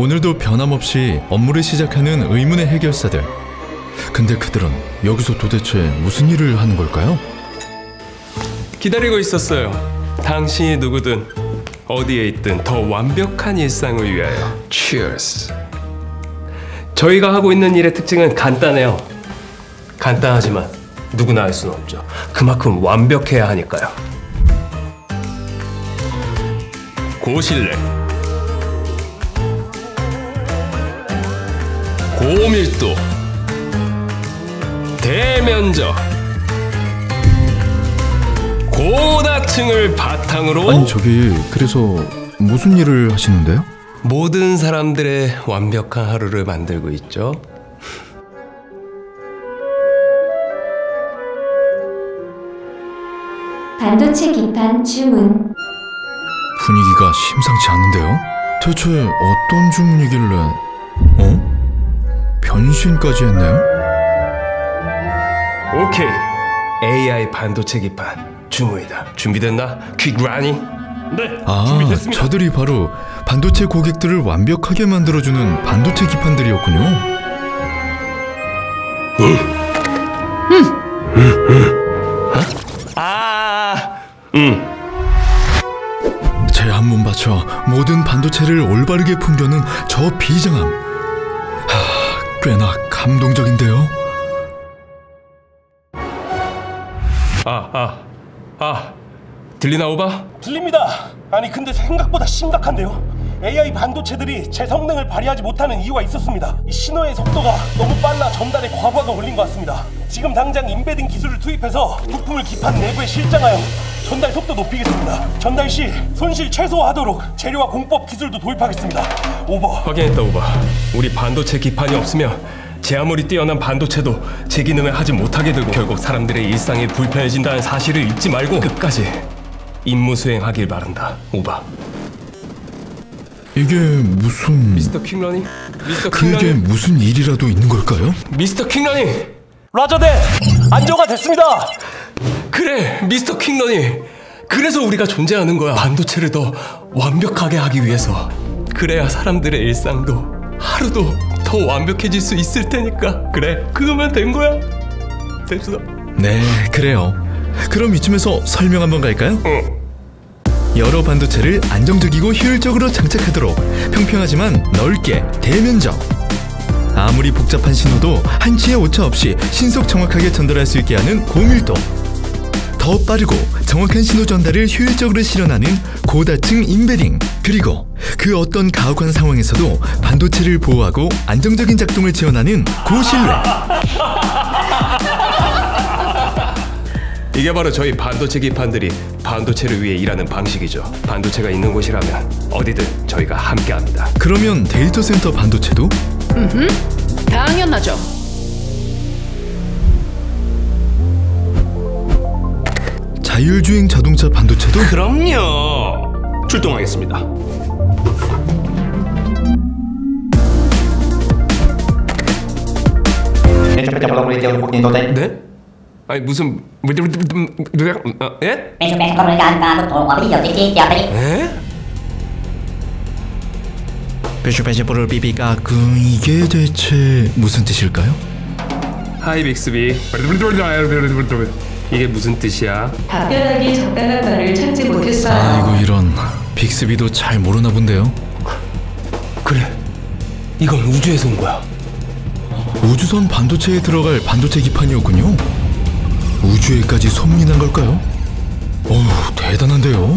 오늘도 변함없이 업무를 시작하는 의문의 해결사들. 근데 그들은 여기서 도대체 무슨 일을 하는 걸까요? 기다리고 있었어요. 당신이 누구든 어디에 있든 더 완벽한 일상을 위하여. Cheers. 저희가 하고 있는 일의 특징은 간단해요. 간단하지만 누구나 할 수는 없죠. 그만큼 완벽해야 하니까요. 고실내 고밀도 대면적 고다층을 바탕으로 아니 저기 그래서 무슨 일을 하시는데요? 모든 사람들의 완벽한 하루를 만들고 있죠. 반도체 기판 주문 분위기가 심상치 않은데요? 대체 어떤 주문이길래 어? 변신까지 했네요? 오케이. AI 반도체 기판 주문이다. 준비됐나? 퀵 라닝. 네. 아, 준비됐습니다. 저들이 바로 반도체 고객들을 완벽하게 만들어주는 반도체 기판들이었군요. 아, 음. 제 한몸 바쳐 모든 반도체를 올바르게 풍겨는 저 비장함. 하, 꽤나 감동적인데요. 아, 아, 아. 들리나 오바? 들립니다. 아니 근데 생각보다 심각한데요. AI 반도체들이 제 성능을 발휘하지 못하는 이유가 있었습니다. 이 신호의 속도가 너무 빨라 전달에 과부하가 걸린 것 같습니다. 지금 당장 embedding 기술을 투입해서 부품을 기판 내부에 실장하여 전달 속도 높이겠습니다. 전달 시 손실 최소화하도록 재료와 공법 기술도 도입하겠습니다. 오버. 확인했다 오바. 우리 반도체 기판이 없으면 제 아무리 뛰어난 반도체도 제 기능을 하지 못하게 되고 결국 사람들의 일상이 불편해진다는 사실을 잊지 말고 끝까지 임무 수행하길 바란다. 오바. 이게 무슨 미스터 킹러닝? 미스터 그게 킹러닝? 무슨 일이라도 있는 걸까요? 미스터 킹러닝! 라저대 안정화 됐습니다. 그래 미스터 킹러닝 그래서 우리가 존재하는 거야 반도체를 더 완벽하게 하기 위해서 그래야 사람들의 일상도 하루도 더 완벽해질 수 있을 테니까 그래 그거면 된 거야 됐어 네, 그래요. 그럼 이쯤에서 설명 한번 갈까요? 여러 반도체를 안정적이고 효율적으로 장착하도록 평평하지만 넓게 대면적. 아무리 복잡한 신호도 한치의 오차 없이 신속 정확하게 전달할 수 있게 하는 고밀도. 더 빠르고 정확한 신호 전달을 효율적으로 실현하는 고다층 임베딩. 그리고 그 어떤 가혹한 상황에서도 반도체를 보호하고 안정적인 작동을 지원하는 고신뢰. 이게 바로 저희 반도체 기판들이 반도체를 위해 일하는 방식이죠 반도체가 있는 곳이라면 어디든 저희가 함께합니다 그러면 데이터 센터 반도체도 당연하죠. 자율주행 자동차 반도체도 그럼요. 출동하겠습니다. 네? 아니 무슨 어, 예? Guapiglio ti ti ti apri 에? 베슈베시보를 비비가 그 이게 대체 무슨 뜻일까요? 하이 빅스비 이게 무슨 뜻이야? 답변하기 적당한 말을 찾지 못했어요. 아이고 이런 빅스비도 잘 모르나 본데요. 그래 이건 우주에서 온 거야 우주선 반도체에 들어갈 반도체 기판이었군요. 우주에까지 소문이 난 걸까요? 어휴 대단한데요.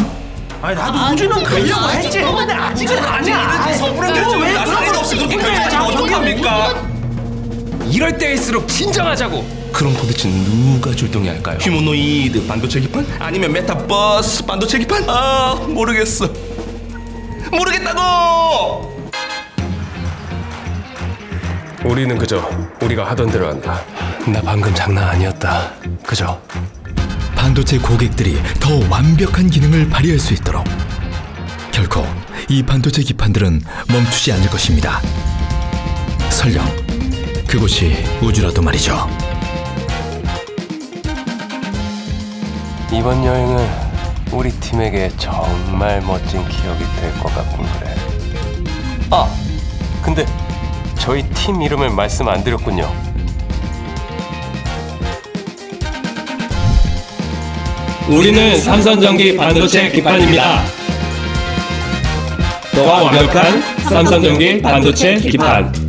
아니 나도 우주는 가려고 했지. 근데 아직은 아니야. 섣부른 결정을 나사리도 없이 그렇게까지 하면 어떡합니까? 이럴 때일수록 진정하자고 그럼 도대체 누가 출동해야 할까요? 휴머노이드 반도체 기판? 아니면 메타버스 반도체 기판? 아 모르겠어. 모르겠다고. 우리는 그저 우리가 하던 대로 한다 나 방금 장난 아니었다 그죠? 반도체 고객들이 더 완벽한 기능을 발휘할 수 있도록 결코 이 반도체 기판들은 멈추지 않을 것입니다. 설령 그곳이 우주라도 말이죠. 이번 여행은 우리 팀에게 정말 멋진 기억이 될 것 같군 그래 아 근데 저희 팀 이름을 말씀 안 드렸군요. 우리는 삼선전기 반도체 기판입니다. 너가 완벽한 삼선전기 반도체 기판.